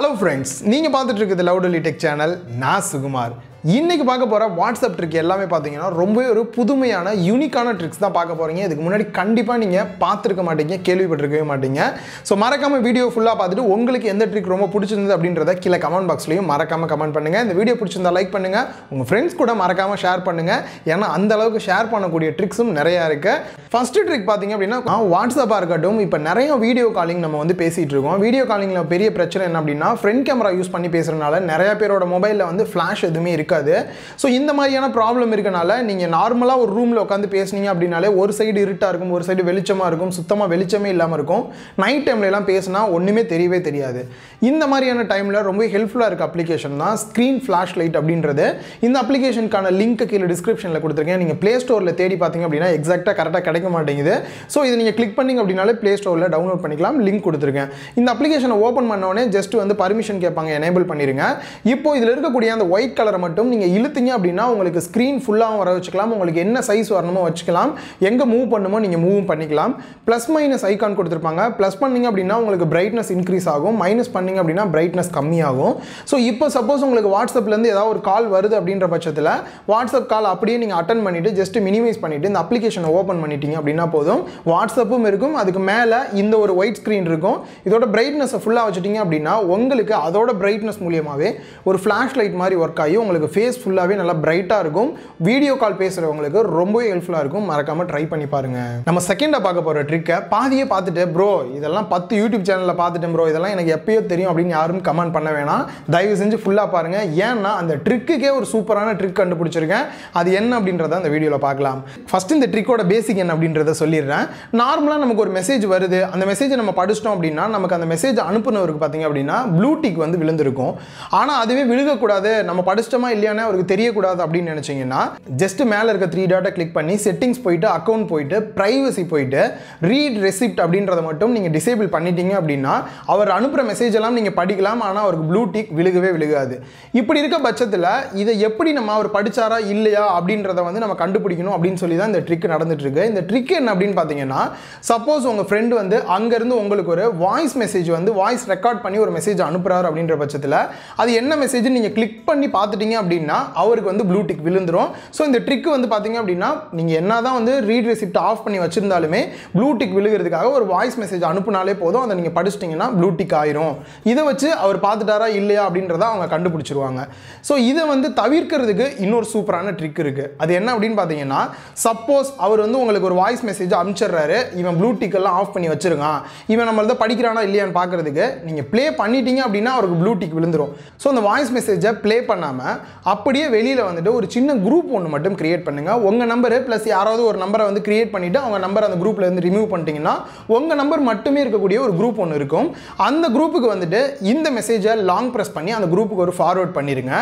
Hello friends நீங்கள் பார்த்துட்டு இருக்கிறது லவுடலி டெக் சேனல் நான் சுகுமார். இன்னைக்கு பார்க்க போகிற வாட்ஸ்அப் ட்ரிக் எல்லாமே பார்த்தீங்கன்னா ரொம்பவே ஒரு புதுமையான யூனிக்கான ட்ரிக்ஸ் தான் பார்க்க போகிறீங்க இதுக்கு முன்னாடி கண்டிப்பாக நீங்கள் பார்த்துருக்க மாட்டீங்க கேள்விப்பட்டிருக்கவே மாட்டீங்க. ஸோ மறக்காமல் வீடியோ ஃபுல்லாக பார்த்துட்டு உங்களுக்கு எந்த ட்ரிக் ரொம்ப பிடிச்சிருந்தது அப்படின்றத கீழே கமெண்ட் பாக்ஸ்லையும் மறக்காமல் கமெண்ட் பண்ணுங்கள் இந்த வீடியோ பிடிச்சிருந்தா லைக் பண்ணுங்கள் உங்கள் ஃப்ரெண்ட்ஸ் கூட மறக்காமல் ஷேர் பண்ணுங்கள் ஏன்னா அந்த அளவுக்கு ஷேர் பண்ணக்கூடிய ட்ரிக்ஸும் நிறையா இருக்குது ஃபஸ்ட்டு ட்ரிக் பார்த்தீங்க அப்படின்னா வாட்ஸ்அப்பாக இருக்கட்டும் இப்போ நிறைய வீடியோ காலிங் நம்ம வந்து பேசிகிட்டு இருக்கோம். வீடியோ காலிங்கில் பெரிய பிரச்சனை என்ன அப்படின்னா ஃப்ரண்ட் கேமரா யூஸ் பண்ணி பேசுகிறனால நிறைய பேரோட மொபைலில் வந்து ஃப்ளாஷ் எதுவுமே இருக்குது. ஸோ இந்த மாதிரியான ப்ராப்ளம் இருக்கனால நீங்கள் நார்மலாக ஒரு ரூமில் உட்காந்து பேசுனீங்க அப்படின்னாலே ஒரு சைடு இருட்டாக இருக்கும் ஒரு சைடு வெளிச்சமாக இருக்கும் சுத்தமாக வெளிச்சமே இல்லாமல் இருக்கும். நைட் டைம்ல எல்லாம் பேசினா ஒன்றுமே தெரியவே தெரியாது. இந்த மாதிரியான டைமில் ரொம்ப ஹெல்ப்ஃபுல்லாக இருக்க அப்ளிகேஷன் தான் ஸ்க்ரீன் ஃப்ளாஷ் லைட் அப்படின்றது. இந்த அப்ளிகேஷனுக்கான லிங்க்கு கீழே டிஸ்கிரிப்ஷனில் கொடுத்துருக்கேன். நீங்கள் ப்ளே ஸ்டோரில் தேடி பார்த்தீங்க அப்படின்னா எக்ஸாக்டாக கரெக்டாக கிடைக்க மாட்டேங்குது. ஸோ இது நீங்கள் கிளிக் பண்ணிங்க அப்படின்னாலே ப்ளே ஸ்டோரில் டவுன்லோட் பண்ணிக்கலாம் லிங்க் கொடுத்துருக்கேன். இந்த அப்ளிகேஷனை ஓப்பன் பண்ணோடனே ஜஸ்ட் வந்து பர்மிஷன் கேட்பாங்க எனேபிள் பண்ணிடுங்க இப்போ இதில் இருக்கக்கூடிய அந்த ஒயிட் கலரை மட்டும் நீங்கள் இழுத்தீங்க அப்படின்னா உங்களுக்கு ஸ்க்ரீன் ஃபுல்லாகவும் வர வச்சுக்கலாம். உங்களுக்கு என்ன சைஸ் வரணுமோ வச்சுக்கலாம். எங்கே மூவ் பண்ணுமோ நீங்கள் மூவ் பண்ணிக்கலாம். ப்ளஸ் மைனஸ் ஐக்கான் கொடுத்துருப்பாங்க. ப்ளஸ் பண்ணீங்க அப்படின்னா உங்களுக்கு பிரைட்னஸ் இன்க்ரீஸ் ஆகும். மைனஸ் பண்ணீங்க அப்படின்னா பிரைட்னஸ் கம்மியாகும். ஸோ இப்போ சப்போஸ் உங்களுக்கு வாட்ஸ்அப்லேருந்து ஏதாவது ஒரு கால் வருது அப்படின்ற பட்சத்தில் வாட்ஸ்அப் கால் அப்படியே நீங்கள் அட்டன் பண்ணிவிட்டு ஜஸ்ட் மினிமைஸ் பண்ணிவிட்டு இந்த அப்ளிகேஷனை ஓப்பன் பண்ணிட்டீங்க அப்படின்னா போதும். வாட்ஸ்அப்பும் இருக்கும். அதுக்கு மேலே இந்த ஒரு ஒயிட் ஸ்க்ரீன் இருக்கும். இதோட பிரைட்னஸை ஃபுல்லாக வச்சுட்டீங்க அப்படின்னா உங்களுக்கு அதோட பிரைட்னஸ் மூலியமாகவே ஒரு ஃப்ளாஷ் லைட் மாதிரி ஒர்க் ஆகி உங்களுக்கு ஃபேஸ் ஃபுல்லாகவே நல்லா பிரைட்டாக இருக்கும். வீடியோ கால் பேசுகிறவங்களுக்கு ரொம்பவே ஹெல்ப்ஃபுல்லாக இருக்கும். மறக்காமல் ட்ரை பண்ணி பாருங்கள் நம்ம செகண்டாக பார்க்க போகிற ட்ரிக்கை பாதியே பார்த்துட்டு ப்ரோ இதெல்லாம் பத்து யூடியூப் சேனலில் பார்த்துட்டேன் ப்ரோ இதெல்லாம் எனக்கு எப்பயோ தெரியும் அப்படின்னு யாரும் கமெண்ட் பண்ண வேணாம். தயவு செஞ்சு ஃபுல்லாக பாருங்கள் ஏன்னா அந்த ட்ரிக்குக்கே ஒரு சூப்பரான ட்ரிக் கண்டுபிடிச்சிருக்கேன். அது என்ன அப்படின்றத அந்த வீடியோவில் பார்க்கலாம். ஃபஸ்ட்டு இந்த ட்ரிக்கோட பேசிக் என்ன அப்படின்றத சொல்லிடுறேன். நார்மலாக நமக்கு ஒரு மெசேஜ் வருது. அந்த மெசேஜை நம்ம படிச்சிட்டோம் அப்படின்னா நமக்கு அந்த மெசேஜ் அனுப்புனவருக்கு பார்த்தீங்க அப்படின்னா ப்ளூ டிக் வந்து விழுந்திருக்கும். ஆனால் அதுவே விழுகக்கூடாது. நம்ம படிச்சிட்டோமா இல்லையானே அவருக்கு தெரியக்கூடாது அப்படின்னு நினச்சிங்கன்னா ஜஸ்ட் மேலே இருக்க த்ரீ டாட்டை கிளிக் பண்ணி செட்டிங்ஸ் போயிட்டு அக்கௌண்ட் போயிட்டு ப்ரைவசி போயிட்டு ரீட் ரெசிப்ட் அப்படின்றத மட்டும் நீங்கள் டிசேபிள் பண்ணிட்டீங்க அப்படின்னா அவர் அனுப்புகிற மெசேஜ் எல்லாம் நீங்கள் படிக்கலாம் ஆனால் அவருக்கு ப்ளூ டிக் விழுகவே விழுகாது. இப்படி இருக்க பட்சத்தில் இதை எப்படி நம்ம அவர் படிச்சாரா இல்லையா அப்படின்றத வந்து நம்ம கண்டுபிடிக்கணும் அப்படின்னு சொல்லி தான் இந்த ட்ரிக் நடந்துட்டு இருக்கு. இந்த ட்ரிக் என்ன அப்படின்னு பார்த்தீங்கன்னா சப்போஸ் உங்கள் ஃப்ரெண்டு வந்து அங்கேருந்து உங்களுக்கு ஒரு வாய்ஸ் மெசேஜ் வந்து வாய்ஸ் ரெக்கார்ட் பண்ணி ஒரு மெசேஜ் அனுப்புகிறார் அப்படின்ற பட்சத்தில் அது என்ன மெசேஜ் நீங்கள் கிளிக் பண்ணி பார்த்துட்டீங்க அப்படின்னா அவருக்கு வந்து ப்ளூ டிக் விழுந்துடும் ஸோ இந்த ட்ரிக்கு வந்து பார்த்தீங்க அப்படின்னா நீங்கள் என்ன தான் வந்து ரீட் ரெசிப்ட் ஆஃப் பண்ணி வச்சுருந்தாலுமே ப்ளூ டிக் விழுகிறதுக்காக ஒரு வாய்ஸ் மெசேஜ் அனுப்புனாலே போதும். அதை நீங்கள் படிச்சிட்டிங்கன்னா ப்ளூ டிக் ஆயிரும். இதை வச்சு அவர் பார்த்துட்டாரா இல்லையா அப்படின்றத அவங்க கண்டுபிடிச்சிருவாங்க. ஸோ இதை வந்து தவிர்க்கிறதுக்கு இன்னொரு சூப்பரான ட்ரிக் இருக்குது அது என்ன அப்படின்னு பார்த்தீங்கன்னா சப்போஸ் அவர் வந்து உங்களுக்கு ஒரு வாய்ஸ் மெசேஜ் அனுப்பிச்சிடுறாரு. இவன் ப்ளூ டிக் எல்லாம் ஆஃப் பண்ணி வச்சிருக்கான். இவன் நம்மள்தான் படிக்கிறானா இல்லையான்னு பார்க்கறதுக்கு நீங்கள் ப்ளே பண்ணிட்டீங்க அப்படின்னா அவருக்கு ப்ளூ டிக் விழுந்துடும் ஸோ அந்த வாய்ஸ் மெசேஜை ப்ளே பண்ணாமல் அப்படியே வெளியில் வந்துட்டு ஒரு சின்ன குரூப் ஒன்று மட்டும் கிரியேட் பண்ணுங்கள் உங்கள் நம்பரு ப்ளஸ் யாராவது ஒரு நம்பரை வந்து கிரியேட் பண்ணிவிட்டு அவங்க நம்பர் அந்த குரூப்பில் இருந்து ரிமூவ் பண்ணிட்டீங்கன்னா உங்கள் நம்பர் மட்டுமே இருக்கக்கூடிய ஒரு குரூப் ஒன்று இருக்கும். அந்த குரூப்புக்கு வந்துட்டு இந்த மெசேஜை லாங் ப்ரெஸ் பண்ணி அந்த குரூப்புக்கு ஒரு ஃபார்வர்ட் பண்ணிடுங்க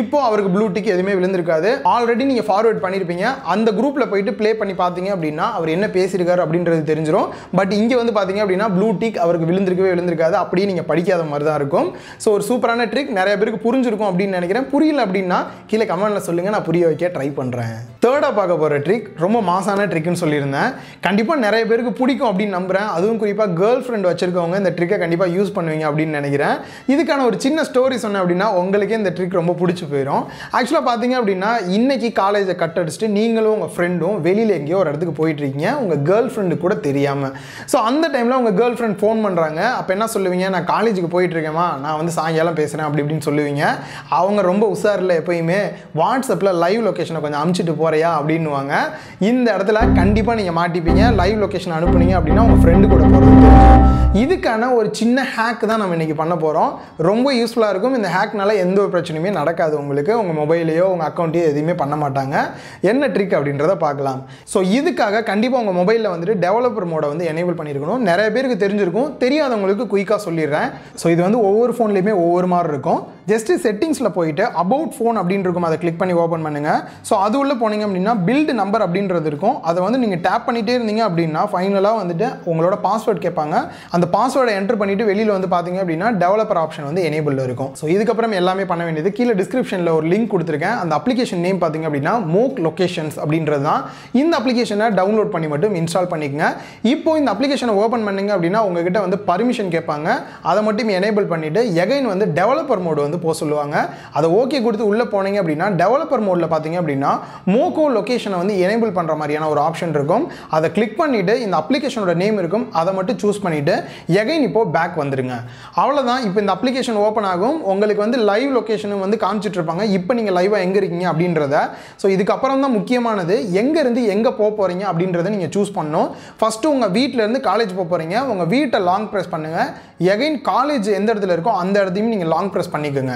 இப்போ அவருக்கு ப்ளூ டிக் எதுவுமே விழுந்திருக்காது. ஆல்ரெடி நீங்கள் ஃபார்வர்ட் பண்ணியிருப்பீங்க அந்த குரூப்பில் போயிட்டு ப்ளே பண்ணி பார்த்தீங்க அப்படின்னா அவர் என்ன பேசியிருக்காரு அப்படின்றது தெரிஞ்சிடும் பட் இங்கே வந்து பார்த்தீங்க அப்படின்னா ப்ளூ டிக் அவருக்கு விழுந்திருக்கவே விழுந்திருக்காது. அப்படியே நீங்கள் படிக்காத மாதிரி தான் இருக்கும். ஸோ ஒரு சூப்பரான ட்ரிக் நிறைய பேருக்கு புரிஞ்சிருக்கும் அப்படின்னு நினைக்கிறேன். புரியல அப்படின்னா கீழே கமெண்ட்டில் சொல்லுங்கள் நான் புரிய வைக்க ட்ரை பண்ணுறேன் தேர்டாக பார்க்க போகிற ட்ரிக் ரொம்ப மாசான ட்ரிக்னு சொல்லியிருந்தேன். கண்டிப்பாக நிறைய பேருக்கு பிடிக்கும் அப்படின்னு நம்புகிறேன் அதுவும் குறிப்பாக கேர்ள் ஃப்ரெண்ட் வச்சிருக்கவங்க இந்த ட்ரிக்கை கண்டிப்பாக யூஸ் பண்ணுவீங்க அப்படின்னு நினைக்கிறேன். இதுக்கான ஒரு சின்ன ஸ்டோரி சொன்னேன் அப்படின்னா உங்களுக்கே இந்த ட்ரிக் ரொம்ப பிடிச்சி போயிடும் ஆக்சுவலாக பார்த்தீங்க அப்படின்னா இன்னைக்கு காலேஜை கட் அடிச்சுட்டு நீங்களும் உங்கள் ஃப்ரெண்டும் வெளியில் எங்கேயோ ஒரு இடத்துக்கு போயிட்டு இருக்கீங்க. உங்கள் கேர்ள் ஃப்ரெண்டு கூட தெரியாமல் ஸோ அந்த டைமில் உங்கள் கேர்ள் ஃப்ரெண்ட் ஃபோன் பண்ணுறாங்க அப்போ என்ன சொல்லுவீங்க? நான் காலேஜுக்கு போயிட்டு இருக்கேம்மா. நான் வந்து சாயங்காலம் பேசுகிறேன் அப்படி இப்படின்னு சொல்லுவீங்க. அவங்க ரொம்ப உஷாரில் எப்பயுமே வாட்ஸ்அப்பில் லைவ் லொக்கேஷனை கொஞ்சம் அமுச்சிட்டு போறியா அப்படின்னுவாங்க. இந்த இடத்துல கண்டிப்பாக நீங்கள் மாட்டிப்பீங்க. லைவ் லொக்கேஷன் அனுப்புனீங்க அப்படின்னா உங்கள் ஃப்ரெண்டு கூட போகிறது இதுக்கான ஒரு சின்ன ஹேக் தான் நம்ம இன்றைக்கி பண்ண போகிறோம் ரொம்ப யூஸ்ஃபுல்லாக இருக்கும். இந்த ஹேக்னால எந்த ஒரு பிரச்சனையுமே நடக்காது உங்களுக்கு. உங்கள் மொபைலையோ உங்கள் அக்கௌண்ட்டையோ எதுவுமே பண்ண மாட்டாங்க. என்ன ட்ரிக் அப்படின்றத பார்க்கலாம். ஸோ இதுக்காக கண்டிப்பாக உங்கள் மொபைலில் வந்துட்டு டெவலப்பர் மோடை வந்து எனேபிள் பண்ணியிருக்கணும். நிறைய பேருக்கு தெரிஞ்சிருக்கும். தெரியாதவங்களுக்கு குயிக்காக சொல்லிடுறேன். ஸோ இது வந்து ஒவ்வொரு ஃபோன்லேயுமே ஒவ்வொரு மாதிரி இருக்கும். ஜஸ்ட் செட்டிங்ஸில் போயிட்டு அபவுட் ஃபோன் அப்படின்னு இருக்கும். அதை கிளிக் பண்ணி ஓப்பன் பண்ணுங்கள் ஸோ அது உள்ளே போனீங்க அப்படின்னா பில்டு நம்பர் அப்படின்றது இருக்கும். அதை வந்து நீங்கள் டேப் பண்ணிகிட்டே இருந்தீங்க அப்படின்னா ஃபைனலாக வந்துட்டு உங்களோட பாஸ்வேர்ட் கேட்பாங்க. அந்த பாஸ்வேர்டை என்டர் பண்ணிவிட்டு வெளியில் வந்து பார்த்தீங்க அப்படின்னா டெவலப்பர் ஆப்ஷன் வந்து எனேபிள் இருக்கும். ஸோ இதுக்கப்புறம் எல்லாமே பண்ண வேண்டியது கீழே டிஸ்கிரிப்ஷனில் ஒரு லிங்க் கொடுத்துருக்கேன். அந்த அப்ளிகேஷன் நேம் பார்த்தீங்க அப்படின்னா மோக் லொக்கேஷன்ஸ் அப்படின்றது தான். இந்த அப்ளிகேஷனை டவுன்லோட் பண்ணி மட்டும் இன்ஸ்டால் பண்ணிக்கங்க. இப்போ இந்த அப்ளிகேஷனை ஓப்பன் பண்ணுங்க அப்படின்னா உங்ககிட்ட வந்து பர்மிஷன் கேட்பாங்க. அதை மட்டும் எனேபிள் பண்ணிவிட்டு எகைன் வந்து டெவலப்பர் மோடு வந்து போக சொல்லுவாங்க. அதை ஓகே கொடுத்து உள்ளே போனீங்க அப்படின்னா டெவலப்பர் மோடில் பார்த்தீங்க அப்படின்னா மோகோ லொகேஷனை வந்து எனேபிள் பண்ணுற மாதிரியான ஒரு ஆப்ஷன் இருக்கும். அதை கிளிக் பண்ணிவிட்டு இந்த அப்ளிகேஷனோட நேம் இருக்கும். அதை மட்டும் சூஸ் பண்ணிவிட்டு எகைன் இப்போது பேக் வந்துடுங்க அவ்வளோதான் இப்போ இந்த அப்ளிகேஷன் ஓப்பன் ஆகும். உங்களுக்கு வந்து லைவ் லொகேஷனும் வந்து காமிச்சிட்டு இருப்பாங்க. இப்போ நீங்கள் லைவாக எங்கே இருக்கீங்க அப்படின்றத. ஸோ இதுக்கப்புறம் தான் முக்கியமானது. எங்கேருந்து எங்கே போக போகிறீங்க அப்படின்றத நீங்கள் சூஸ் பண்ணணும். ஃபஸ்ட்டு உங்கள் வீட்டிலேருந்து காலேஜ் போக போகிறீங்க உங்கள் வீட்டை லாங் ப்ரெஸ் பண்ணுங்கள் எகைன் காலேஜ் எந்த இடத்துல இருக்கோ அந்த இடத்தையும் நீங்கள் லாங் ப்ரெஸ் பண்ணிக்கோங்க.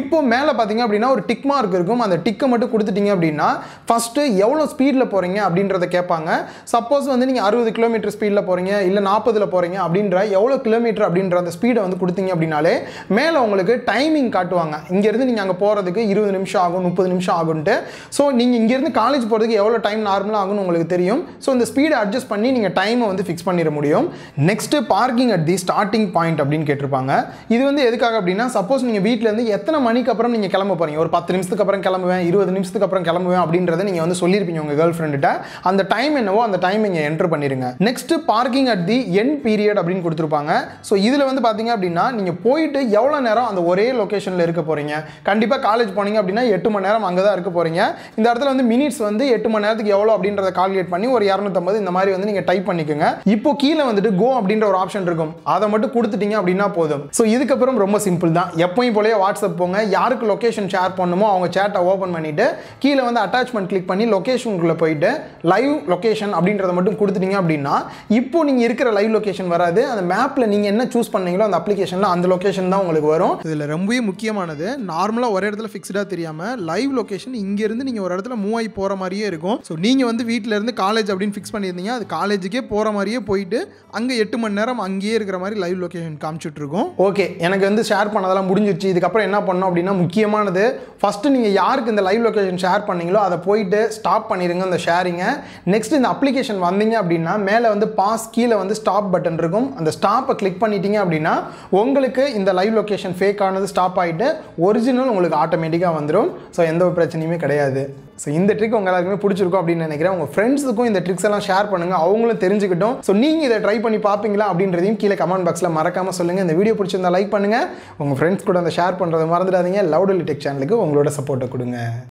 இப்போ மேலே பார்த்தீங்க அப்படின்னா ஒரு டிக் மார்க் இருக்கும். அந்த டிக்கை மட்டும் கொடுத்துட்டீங்க அப்படின்னா ஃபஸ்ட்டு எவ்வளோ ஸ்பீடில் போகிறீங்க அப்படின்றத கேட்பாங்க. சப்போஸ் வந்து நீங்கள் அறுபது கிலோமீட்டர் ஸ்பீடில் போகிறீங்க இல்லை நாற்பதில் போகிறீங்க அப்படின்ற எவ்வளோ கிலோமீட்டர் அப்படின்ற அந்த ஸ்பீடை வந்து கொடுத்தீங்க அப்படின்னாலே மேலே உங்களுக்கு டைமிங் காட்டுவாங்க. இங்கேருந்து நீங்கள் அங்கே போகிறதுக்கு இருபது நிமிஷம் ஆகும் முப்பது நிமிஷம் ஆகும்ட்டு ஸோ நீங்கள் இங்கேருந்து காலேஜ் போகிறதுக்கு எவ்வளோ டைம் நார்மலாக ஆகும்னு உங்களுக்கு தெரியும். ஸோ இந்த ஸ்பீடை அட்ஜஸ்ட் பண்ணி நீங்கள் டைமை வந்து ஃபிக்ஸ் பண்ணிட முடியும். Next parking at the starting point அப்படின்னு கேட்டிருப்பாங்க. இது வந்து எதுக்காக அப்படின்னா சப்போஸ் நீங்கள் வீட்டிலேருந்து எத்தனை மணிக்கு அப்புறம் நீங்கள் கிளம்ப போகிறீங்க ஒரு பத்து நிமிஷத்துக்கு அப்புறம் கிளம்புவேன் இருபது நிமிஷத்துக்கு அப்புறம் கிளம்புவேன் அப்படின்றத நீங்கள் வந்து சொல்லியிருப்பீங்க உங்கள் கேர்ள் ஃப்ரெண்டுகிட்ட அந்த டைம் என்னவோ அந்த டைம் இங்கே என்டர் பண்ணிடுங்க next parking at the end period அப்படின்னு கொடுத்துருப்பாங்க. ஸோ இதில் வந்து பார்த்தீங்க அப்படின்னா நீங்கள் போயிட்டு எவ்வளோ நேரம் அந்த ஒரே லொக்கேஷனில் இருக்க போகிறீங்க கண்டிப்பாக காலேஜ் போனீங்க அப்படின்னா எட்டு மணி நேரம் அங்கே தான் இருக்க போகிறீங்க இந்த இடத்துல வந்து மினிட்ஸ் வந்து எட்டு மணி நேரத்துக்கு எவ்வளோ அப்படின்றத கால்குலேட் பண்ணி ஒரு இரநூத்தம்பது இந்த மாதிரி வந்து நீங்கள் டைப் பண்ணிக்கோங்க. இப்போ கீழே வந்துட்டு கோ அப்படின்ற ஒரு ஆப்ஷன் இருக்கும். அதை மட்டும் கொடுத்துட்டீங்க அப்படின்னா போதும். ஸோ இதுக்கப்புறம் ரொம்ப சிம்பிள் தான். எப்பயும் போலயே வாட்ஸ்அப் போங்க. யாருக்கு லொக்கேஷன் ஷேர் பண்ணணுமோ அவங்க சேட்டை ஓப்பன் பண்ணிட்டு கீழே வந்து அட்டாச்மெண்ட் கிளிக் பண்ணி லொக்கேஷனுக்குள்ளே போயிட்டு லைவ் லொக்கேஷன் அப்படின்றத மட்டும் கொடுத்துட்டீங்க அப்படின்னா இப்போ நீங்கள் இருக்கிற லைவ் லொக்கேஷன் வராது. அந்த மேப்பில் நீங்கள் என்ன சூஸ் பண்ணீங்களோ அந்த அப்ளிகேஷனில் அந்த லொக்கேஷன் தான் உங்களுக்கு வரும். இதில் ரொம்பவே முக்கியமானது நார்மலாக ஒரு இடத்துல ஃபிக்ஸ்டாக தெரியாமல் லைவ் லொக்கேஷன் இங்கேருந்து நீங்கள் ஒரு இடத்துல மூவ் ஆகி போகிற மாதிரியே இருக்கும். ஸோ நீங்கள் வந்து வீட்டில் இருந்து காலேஜ் அப்படின்னு ஃபிக்ஸ் பண்ணியிருந்தீங்க. அது காலேஜுக்கே போகிற மாதிரியே போயிட்டு அங்கே எட்டு மணி நேரம் அங்கேயே இருக்கிற மாதிரி லைவ் லொக்கேஷன் காமிச்சிட்டு இருக்கோம். ஓகே எனக்கு வந்து ஷேர் பண்ணதெல்லாம் முடிஞ்சிருச்சு. இதுக்கப்புறம் என்ன பண்ணணும் அப்படின்னா முக்கியமானது ஃபஸ்ட்டு நீங்கள் யாருக்கு இந்த லைவ் லொக்கேஷன் ஷேர் பண்ணீங்களோ அதை போயிட்டு ஸ்டாப் பண்ணிடுங்க அந்த ஷேரிங்கை நெக்ஸ்ட் இந்த அப்ளிகேஷன் வந்தீங்க அப்படின்னா மேலே வந்து பாஸ் கீழே வந்து ஸ்டாப் பட்டன் இருக்கும். அந்த ஸ்டாப்பை கிளிக் பண்ணிட்டீங்க அப்படின்னா உங்களுக்கு இந்த லைவ் லொக்கேஷன் ஃபேக் ஆனது ஸ்டாப் ஆகிட்டு ஒரிஜினல் உங்களுக்கு ஆட்டோமேட்டிக்காக வந்துடும் ஸோ எந்த ஒரு பிரச்சனையுமே கிடையாது. ஸோ இந்த ட்ரிக் உங்கள் எல்லாருக்குமே பிடிச்சிருக்கும் அப்படின்னு நினைக்கிறேன். உங்கள் ஃப்ரெண்ட்ஸுக்கும் இந்த ட்ரிக்ஸ் எல்லாம் ஷேர் பண்ணுங்க. அவங்களும் தெரிஞ்சுக்கிட்டோம். ஸோ நீங்கள் இதை ட்ரை பண்ணி பார்ப்பீங்களா அப்படின்றதையும் கீழே கமெண்ட் பாக்ஸில் மறக்காம சொல்லுங்கள் இந்த வீடியோ பிடிச்சிருந்தா லைக் பண்ணுங்கள் உங்கள் ஃப்ரெண்ட்ஸ் கூட அந்த ஷேர் பண்ணுறது மறந்துடாதீங்க. லவுடலி டெக் சேனலுக்கு உங்களோட சப்போர்ட்டை கொடுங்க.